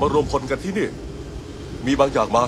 มารวมพลกันที่นี่ มีบางอย่างมา